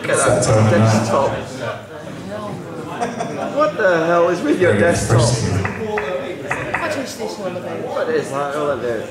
look at that desktop. what the hell is with your desktop? What is this all about? What is that all about?